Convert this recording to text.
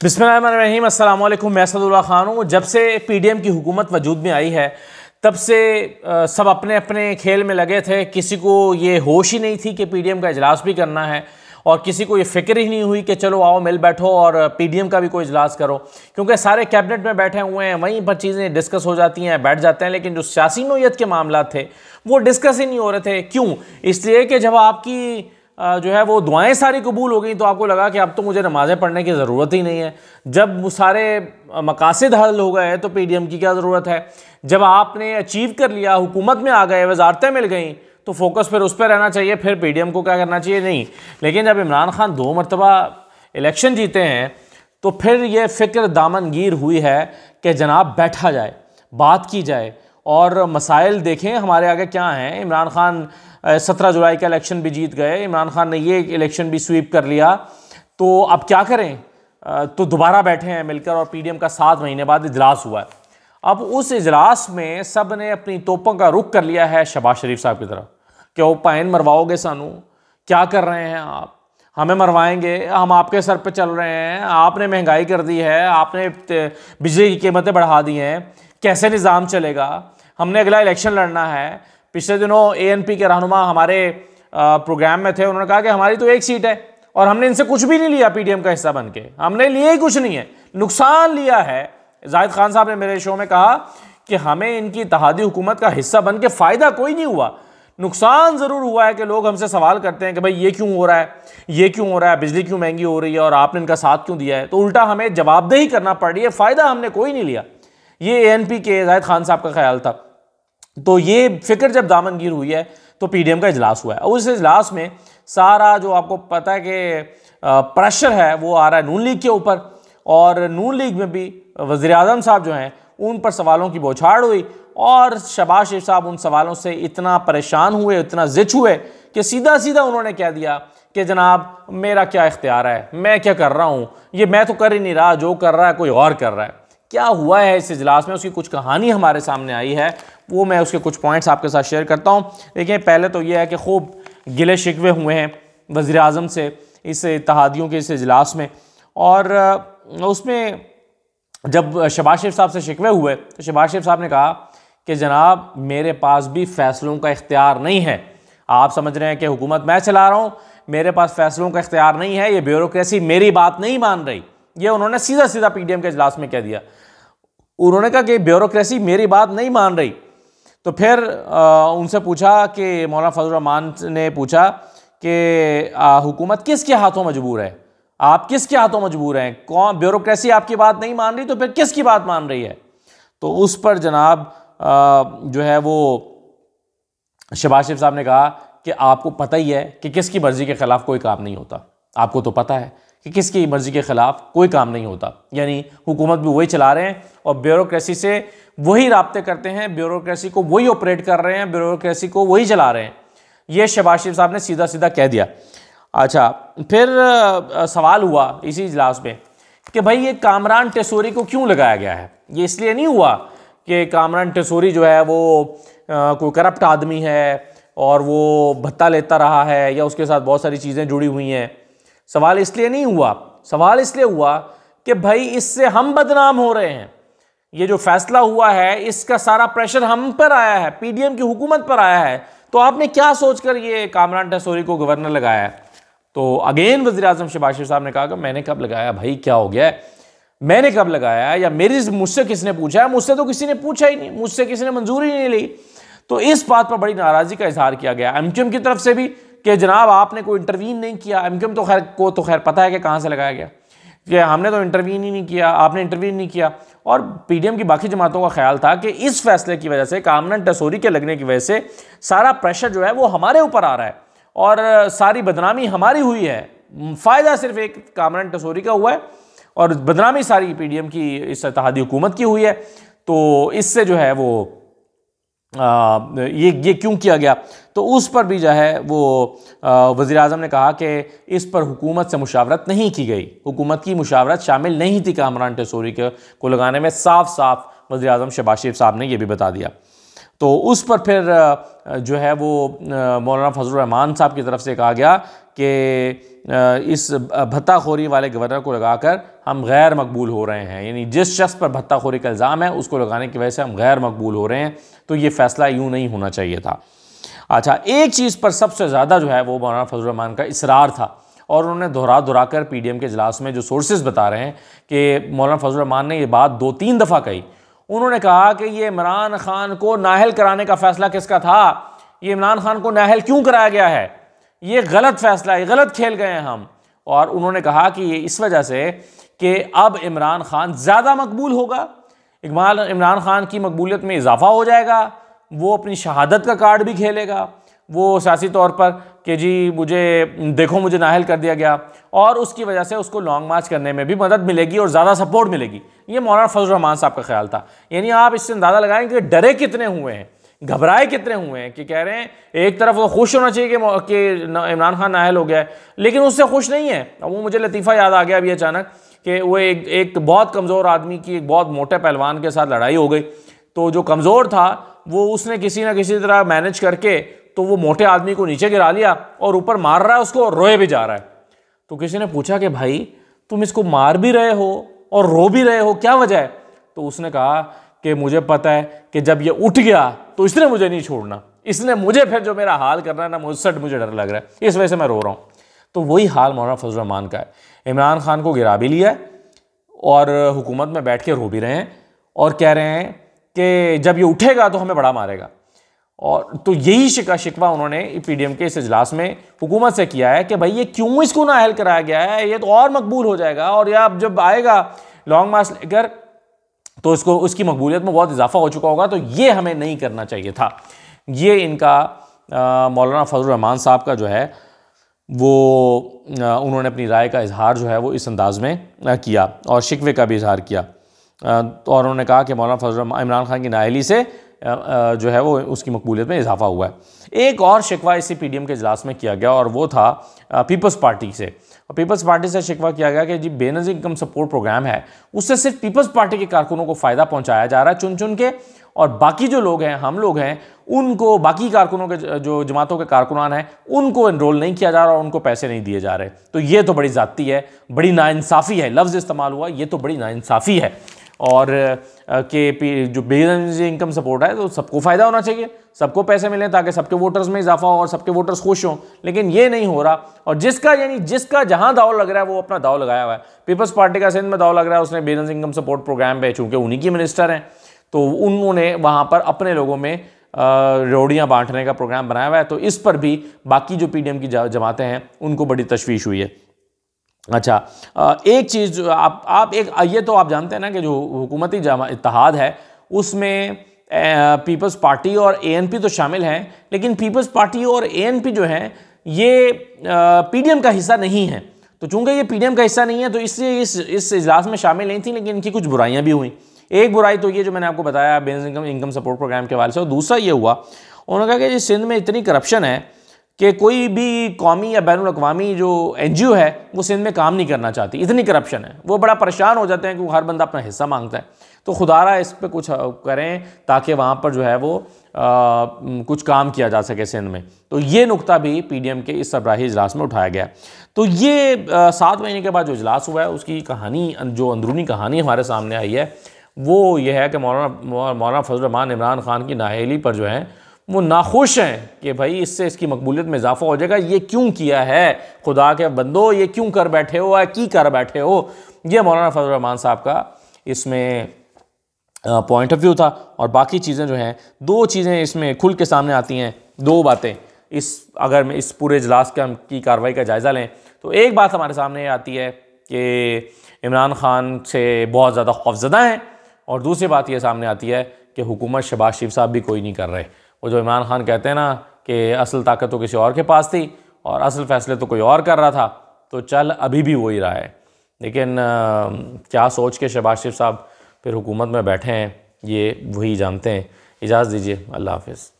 अस्सलाम वालेकुम मैं सदुल्ला खान हूँ। जब से पीडीएम की हुकूमत वजूद में आई है, तब से सब अपने अपने खेल में लगे थे। किसी को ये होश ही नहीं थी कि पीडीएम का इजलास भी करना है और किसी को ये फ़िक्र ही नहीं हुई कि चलो आओ, मिल बैठो और पीडीएम का भी कोई इजलास करो। क्योंकि सारे कैबिनेट में बैठे हुए हैं, वहीं पर चीज़ें डिस्कस हो जाती हैं, बैठ जाते हैं, लेकिन जो सियासी नोयत के मामला थे, वो डिस्कस ही नहीं हो रहे थे। क्यों? इसलिए कि जब आपकी जो है वो दुआएँ सारी कबूल हो गई तो आपको लगा कि अब तो मुझे नमाज़ें पढ़ने की ज़रूरत ही नहीं है। जब सारे मकासद हल हो गए तो पीडीएम की क्या ज़रूरत है? जब आपने अचीव कर लिया, हुकूमत में आ गए, वजारतें मिल गई तो फोकस फिर उस पर रहना चाहिए, फिर पीडीएम को क्या करना चाहिए? नहीं। लेकिन जब इमरान खान दो मरतबा इलेक्शन जीते हैं तो फिर ये फ़िक्र दामनगीर हुई है कि जनाब बैठा जाए, बात की जाए, और मसाइल देखें हमारे आगे क्या हैं। इमरान खान सत्रह जुलाई का इलेक्शन भी जीत गए। इमरान खान ने ये इलेक्शन भी स्वीप कर लिया। तो अब क्या करें? तो दोबारा बैठे हैं मिलकर और पीडीएम का सात महीने बाद इजलास हुआ है। अब उस इजलास में सबने अपनी तोपों का रुख कर लिया है शबाज शरीफ साहब की तरफ़। कि वो पाइन मरवाओगे सानू? क्या कर रहे हैं आप? हमें मरवाएँगे। हम आपके सर पे चल रहे हैं। आपने महँगाई कर दी है। आपने बिजली की कीमतें बढ़ा दी हैं। कैसे निज़ाम चलेगा? हमने अगला इलेक्शन लड़ना है। पिछले दिनों ए के रहनुमा हमारे प्रोग्राम में थे, उन्होंने कहा कि हमारी तो एक सीट है और हमने इनसे कुछ भी नहीं लिया पीडीएम का हिस्सा बन के हमने लिए ही कुछ नहीं है। नुकसान लिया है। जाहिद खान साहब ने मेरे शो में कहा कि हमें इनकी तहादी हुकूमत का हिस्सा बन के फ़ायदा कोई नहीं हुआ। नुकसान ज़रूर हुआ है कि लोग हमसे सवाल करते हैं कि भाई ये क्यों हो रहा है, ये क्यों हो रहा है, बिजली क्यों महँगी हो रही है और आपने इनका साथ क्यों दिया है? तो उल्टा हमें जवाबदेही करना पड़ रही है, फ़ायदा हमने कोई नहीं लिया। ये ए के जाहिद खान साहब का ख्याल था। तो ये फ़िक्र जब दामनगीर हुई है तो पीडीएम का इजलास हुआ है। और उस इजलास में सारा जो आपको पता है कि प्रेशर है, वो आ रहा है नून लीग के ऊपर। और नून लीग में भी वज़ी अजम साहब जो हैं, उन पर सवालों की बौछाड़ हुई। और शबाज शरीफ साहब उन सवालों से इतना परेशान हुए, इतना जिच हुए, कि सीधा सीधा उन्होंने कह दिया कि, जनाब, मेरा क्या इख्तियार है? मैं क्या कर रहा हूँ? ये मैं तो कर ही नहीं रहा, जो कर रहा है, कोई और कर रहा है। क्या हुआ है इस इजलास में? उसकी कुछ कहानी हमारे सामने आई है। वो मैं उसके कुछ पॉइंट्स आपके साथ शेयर करता हूँ। देखिए, पहले तो ये है कि खूब गिले शिकवे हुए हैं वज़ी अजम से इस इतिहादियों के इस इजलास में। और उसमें जब शबाज शरीफ साहब से शिकवे हुए तो शबाज शरीफ साहब ने कहा कि, जनाब, मेरे पास भी फ़ैसलों का इख्तियार नहीं है। आप समझ रहे हैं कि हुकूमत मैं चला रहा हूँ। मेरे पास फ़ैसलों का इख्तियार नहीं है। ये ब्यूरोसी मेरी बात नहीं मान रही। ये उन्होंने सीधा सीधा पीडीएम के इजलास में कह दिया। उन्होंने कहा कि ब्यूरोक्रेसी मेरी बात नहीं मान रही। तो फिर उनसे पूछा कि मौलाना फजलरहमान ने पूछा कि हुकूमत किसके हाथों मजबूर है? आप किसके हाथों मजबूर हैं? कौन, ब्यूरोक्रेसी आपकी बात नहीं मान रही तो फिर किसकी बात मान रही है? तो उस पर जनाब जो है वो शबाज शरीफ साहब ने कहा कि आपको पता ही है कि किसकी मर्ज़ी के ख़िलाफ़ कोई काम नहीं होता। आपको तो पता है। कि किसकी मर्ज़ी के ख़िलाफ़ कोई काम नहीं होता। यानी हुकूमत भी वही चला रहे हैं और ब्यूरोक्रेसी से वही रबते करते हैं, ब्यूरोक्रेसी को वही ऑपरेट कर रहे हैं, ब्यूरोक्रेसी को वही चला रहे हैं। ये शबाज शरीफ साहब ने सीधा सीधा कह दिया। अच्छा फिर सवाल हुआ इसी इजलास में कि भाई ये कामरान टेसोरी को क्यों लगाया गया है? ये इसलिए नहीं हुआ कि कामरान टेसोरी जो है वो कोई करप्ट आदमी है और वो भत्ता लेता रहा है या उसके साथ बहुत सारी चीज़ें जुड़ी हुई हैं। सवाल इसलिए नहीं हुआ, सवाल इसलिए हुआ कि भाई इससे हम बदनाम हो रहे हैं। ये जो फैसला हुआ है, इसका सारा प्रेशर हम पर आया है पीडीएम की हुकूमत पर आया है। तो आपने क्या सोचकर ये कामरान टसोरी को गवर्नर लगाया है? तो अगेन वजी अजम शबाज साहब ने कहा कि मैंने कब लगाया? भाई क्या हो गया मैंने कब लगाया या मेरी मुझसे किसने पूछा है? मुझसे तो किसी ने पूछा ही नहीं, मुझसे किसी ने मंजूरी नहीं ली। तो इस बात पर बड़ी नाराज़गी का इजहार किया गया। एम की तरफ़ से भी कि जनाब, आपने कोई इंटरवीन नहीं किया। एम तो खैर, को तो खैर पता है कि कहाँ से लगाया गया। कि हमने तो इंटरवीन ही नहीं किया, आपने इंटरवीन नहीं किया। और पीडीएम की बाकी जमातों का ख्याल था कि इस फैसले की वजह से कामनन टसोरी के लगने की वजह से सारा प्रेशर जो है वो हमारे ऊपर आ रहा है। और सारी बदनामी हमारी हुई है। फ़ायदा सिर्फ़ एक कामनन टसोरी का हुआ है और बदनामी सारी पीडीएम की, इस इतिहादी हुकूमत की हुई है। तो इससे जो है वो आ, ये ये क्यों किया गया? तो उस पर भी जो है वो वज़ी अजम ने कहा कि इस पर हुकूमत से मुशावरत नहीं की गई। हुकूमत की मुशावरत शामिल नहीं थी कामरान टेसोरी के को लगाने में। साफ़ साफ़ वज़ी अजम शबाज शरीफ साहब ने यह भी बता दिया। तो उस पर फिर जो है वो मौलाना फजलरहमान साहब की तरफ़ से कहा गया कि इस भत्ताखोरी वाले गवर्नर को लगाकर हम गैर मकबूल हो रहे हैं। यानी जिस शख्स पर भत्ताखोरी का इल्ज़ाम है, उसको लगाने की वजह से हम गैर मकबूल हो रहे हैं तो ये फ़ैसला यूँ नहीं होना चाहिए था। अच्छा एक चीज़ पर सबसे ज़्यादा जो है वो मौलाना फजलरहमान का इसरार था और उन्होंने दोहरा दोहरा कर पी डी एम के इजलास में जो सोर्सेज बता रहे हैं कि मौलाना फजलरहमान ने ये बात दो तीन दफ़ा कही। उन्होंने कहा कि ये इमरान खान को नाहल कराने का फ़ैसला किसका था? ये इमरान खान को नाहल क्यों कराया गया है? ये गलत फ़ैसला है, गलत खेल गए हैं हम। और उन्होंने कहा कि ये इस वजह से कि अब इमरान खान ज़्यादा मकबूल होगा। इकबाल इमरान खान की मकबूलियत में इजाफा हो जाएगा। वो अपनी शहादत का कार्ड भी खेलेगा। वो सियासी तौर पर कि जी मुझे, देखो मुझे नाहल कर दिया गया। और उसकी वजह से उसको लॉन्ग मार्च करने में भी मदद मिलेगी और ज़्यादा सपोर्ट मिलेगी। ये मौलाना फजल रहमान साहब का ख्याल था। यानी आप इससे अंदाज़ा लगाएँ कि डरे कितने हुए हैं। घबराए कितने हुए हैं कि कह रहे हैं एक तरफ़ वो खुश होना चाहिए कि, कि इमरान खान नाहल हो गया है लेकिन उससे खुश नहीं है। अब वो मुझे लतीफ़ा याद आ गया अभी अचानक कि वो एक एक बहुत कमज़ोर आदमी की एक बहुत मोटे पहलवान के साथ लड़ाई हो गई। तो जो कमज़ोर था वो उसने किसी ना किसी तरह मैनेज करके तो वो मोटे आदमी को नीचे गिरा लिया और ऊपर मार रहा है उसको और रोए भी जा रहा है। तो किसी ने पूछा कि भाई तुम इसको मार भी रहे हो और रो भी रहे हो क्या वजह है? तो उसने कहा कि मुझे पता है कि जब ये उठ गया तो इसने मुझे नहीं छोड़ना। इसने मुझे फिर जो मेरा हाल करना है ना मुझसे मुझे डर लग रहा है। इस वजह से मैं रो रहा हूँ। तो वही हाल मौलाना फजलरहमान का है। इमरान खान को गिरा भी लिया और हुकूमत में बैठ के रो भी रहे हैं और कह रहे हैं कि जब ये उठेगा तो हमें बड़ा मारेगा। और तो यही शिका शिकवा उन्होंने पी डी एम के इस इजलास में हुकूमत से किया है कि भाई, ये क्यों इसको ना नाहल कराया गया है? ये तो और मकबूल हो जाएगा। और यह अब जब आएगा लॉन्ग मार्च लेकर तो इसको उसकी मकबूलियत में बहुत इजाफा हो चुका होगा तो ये हमें नहीं करना चाहिए था। ये इनका मौलाना फजलरहमान साहब का जो है वो उन्होंने अपनी राय का इजहार जो है वो इस अंदाज में किया और शिकवे का भी इजहार किया। आ, और उन्होंने कहा कि मौलाना फजल इमरान खान की नाहली से जो है वो उसकी मकबूलियत में इजाफा हुआ है। एक और शिकवा इसी पी डी एम के इजलास में किया गया और वो था पीपल्स पार्टी से। और पीपल्स पार्टी से शिकवा किया गया कि जी बेनज़ी इनकम सपोर्ट प्रोग्राम है, उससे सिर्फ़ पीपल्स पार्टी के कारकुनों को फ़ायदा पहुँचाया जा रहा है चुन चुन के, और बाकी जो लोग हैं, हम लोग हैं, उनको, बाकी कारकुनों के, जो जमातों के कारकुनान हैं, उनको इनरोल नहीं किया जा रहा और उनको पैसे नहीं दिए जा रहे। तो ये तो बड़ी ज़ाती है, बड़ी नाइंसाफ़ी है, लफ्ज़ इस्तेमाल हुआ, ये तो बड़ी नाइंसाफ़ी है। और के पी, जो बेज इनकम सपोर्ट है तो सबको फ़ायदा होना चाहिए। सबको पैसे मिलें ताकि सबके वोटर्स में इजाफा हो और सबके वोटर्स खुश हों। लेकिन ये नहीं हो रहा। और जिसका, यानी जिसका जहाँ दाव लग रहा है, वो अपना दाव लगाया हुआ है। पीपल्स पार्टी का सिंध में दाव लग रहा है, उसने बेज इनकम सपोर्ट प्रोग्राम पे, चूँकि उन्हीं की मिनिस्टर हैं। तो उन्होंने वहाँ पर अपने लोगों में रोड़ियाँ बांटने का प्रोग्राम बनाया हुआ है। तो इस पर भी बाकी जो पीडीएम की जमातें हैं, उनको बड़ी तशवीश हुई है। अच्छा एक चीज़ आप आप एक, ये तो आप जानते हैं ना कि जो हुकूमती इतिहाद है, उसमें पीपल्स पार्टी और एएनपी तो शामिल हैं, लेकिन पीपल्स पार्टी और एएनपी जो हैं, ये पीडीएम का हिस्सा नहीं है। तो चूँकि ये पीडीएम का हिस्सा नहीं है तो इसलिए इस इस इजलास में शामिल नहीं थी, लेकिन इनकी कुछ बुराइयाँ भी हुई। एक बुराई तो ये जो मैंने आपको बताया, बेस इनकम इनकम सपोर्ट प्रोग्राम के हवाले से, और दूसरा ये हुआ, उन्होंने कहा कि सिंध में इतनी करप्शन है कि कोई भी कौमी या बैन अवी जो एन जी ओ है वो सिंध में काम नहीं करना चाहती। इतनी करप्शन है। वो बड़ा परेशान हो जाते हैं कि हर बंदा अपना हिस्सा माँगता है। तो खुदारा इस पर कुछ करें ताकि वहाँ पर जो है वो आ, कुछ काम किया जा सके सिंध में। तो ये नुकता भी पी डी एम के इस सबराही इजलास में उठाया गया। तो ये सात महीने के बाद जो इजलास हुआ है उसकी कहानी जो अंदरूनी कहानी हमारे सामने आई है वो ये है कि मौलाना मौलाना फजल रमान इमरान खान की नाहली पर जो है वो नाखुश हैं कि भाई इससे इसकी मकबूलियत में इजाफा हो जाएगा। ये क्यों किया है? खुदा के बंदो, ये क्यों कर बैठे हो? या की कर बैठे हो? ये मौलाना फजल रहमान साहब का इसमें पॉइंट ऑफ़ व्यू था। और बाकी चीज़ें जो हैं, दो चीज़ें इसमें खुल के सामने आती हैं। दो बातें। इस, अगर मैं इस पूरे इजलास का की कार्रवाई का जायज़ा लें तो एक बात हमारे सामने आती है कि इमरान खान से बहुत ज़्यादा खौफजदा हैं। और दूसरी बात ये सामने आती है कि हुकूमत शबाज शरीफ साहब भी कोई नहीं कर रहे। वो जो इमरान खान कहते हैं ना कि असल ताकत तो किसी और के पास थी और असल फैसले तो कोई और कर रहा था तो चल अभी भी वही रहा है। लेकिन क्या सोच के शहबाज शरीफ साहब फिर हुकूमत में बैठे हैं, ये वही जानते हैं। इजाज़त दीजिए, अल्लाह हाफिज़।